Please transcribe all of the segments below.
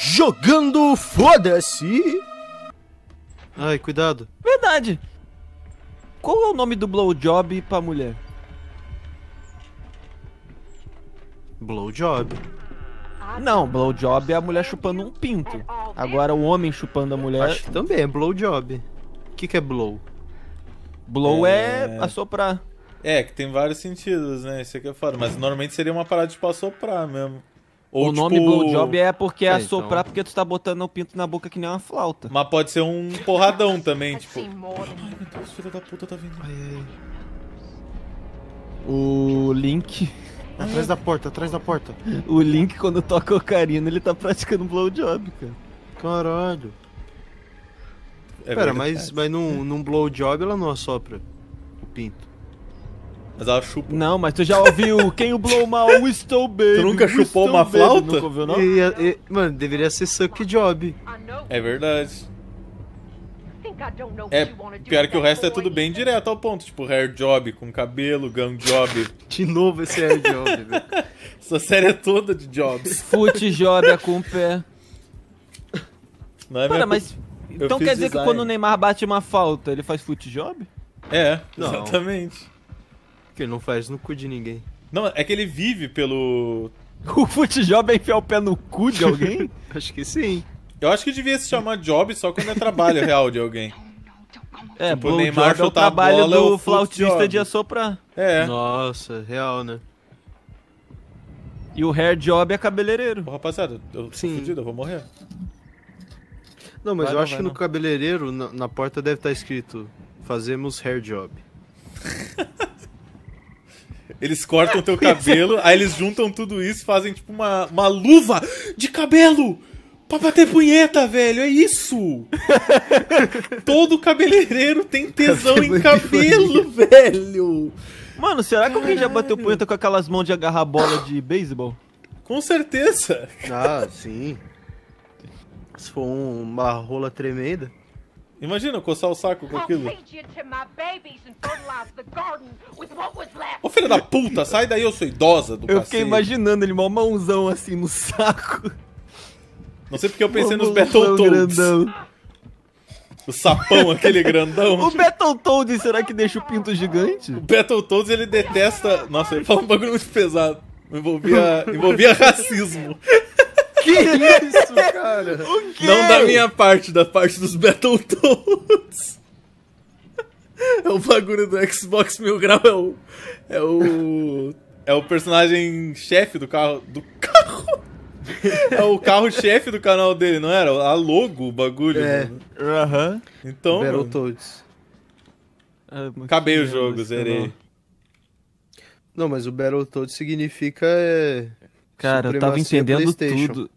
jogando foda-se. Ai, cuidado. Verdade. Qual é o nome do blowjob pra mulher? Blowjob. Não, blowjob é a mulher chupando um pinto. Agora o homem chupando a mulher. Acho que também é blowjob. O que, que é blow? Blow é... É. assoprar. É, que tem vários sentidos, né? Isso aqui é foda. Mas normalmente seria uma parada tipo assoprar mesmo. Ou o nome tipo- blowjob é porque é É, assoprar então. porque tu tá botando o pinto na boca que nem uma flauta. Mas pode ser um porradão também, tipo. Ai, meu Deus, filho da puta tá vindo. Ai, ai. O Link. Atrás da porta, atrás da porta. O Link, quando toca ocarina, ele tá praticando blowjob, cara. Caralho. É Pera, verdade. mas, mas num, num blowjob ela não assopra o pinto. Mas ela chupa. Não, mas tu já ouviu quem o blow mal? Whistle Baby. Tu nunca Whistle chupou uma Baby. flauta? Nunca ouviu, não? E- e- mano, deveria ser suck job. É verdade. É, pior que o resto é tudo bem direto ao ponto. Tipo, hair job com cabelo, gun job. De novo esse air job, velho. Essa série é toda de jobs. Foot job é com o pé. Não é minha mas. Eu Então quer dizer que design. quando o Neymar bate uma falta, ele faz foot job? É, Não. Que ele não faz no cu de ninguém. Não, é que ele vive pelo. O foot job é enfiar o pé no cu de alguém? Acho que sim. Eu acho que devia se chamar job só quando é trabalho real de alguém. É, Tipo, o Neymar job é o trabalho bola, é o do flautista job. de assoprar. É. Nossa, real, né? E o hair job é cabeleireiro. Pô, rapaziada, eu tô Sim. fudido, eu vou morrer. Não, mas Vai eu não, acho que no não. cabeleireiro, na, na porta deve estar escrito Fazemos hair job. Eles cortam teu cabelo, aí eles juntam tudo isso e fazem tipo uma, uma luva de cabelo! Pra bater punheta, velho, é isso! Todo cabeleireiro tem tesão em cabelo, velho! Mano, será que alguém já bateu punheta com aquelas mãos de agarrar bola de beisebol? Com certeza! Ah, sim. Se for um- uma rola tremenda. Imagina coçar o saco com aquilo. Ô filho da puta, sai daí, eu sou idosa do Eu fiquei cacete. imaginando ele, uma mãozão assim no saco. Não sei porque eu pensei nos Battletoads. grandão. O sapão, aquele grandão. O Battletoads, será que deixa o pinto gigante? O Battletoads, ele detesta... Nossa, ele fala um bagulho muito pesado. Envolvia, envolvia racismo. Que isso, cara? Não da minha parte, da parte dos Battletoads. É o bagulho do Xbox Mil Grau, é o. É o. É o personagem chefe do carro. Do carro? É o carro-chefe do canal dele, não era? A logo, o bagulho. É. Aham. Então. mano, Battletoads. Mas Acabei o jogo, zerei. Não, mas o Battletoads significa. É... Cara, eu tava entendendo tudo.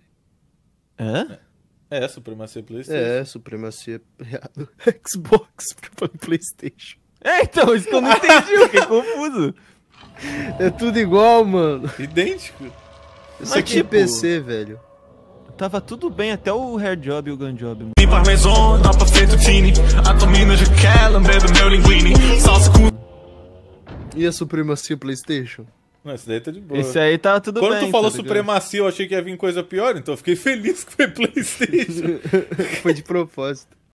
Hã? É, Supremacia PlayStation. É, supremacia do Xbox PlayStation. É, então, isso que eu não entendi, eu fiquei confuso. É tudo igual, mano. Idêntico. Isso aqui é tipo- PC, velho. Tava tudo bem, até o hair job e o gun job. mano. E a supremacia PlayStation? Não, esse daí tá de boa. Esse aí tá tudo Quando bem. tu falou tá supremacia, eu achei que ia vir coisa pior, então eu fiquei feliz que foi PlayStation. Foi de propósito.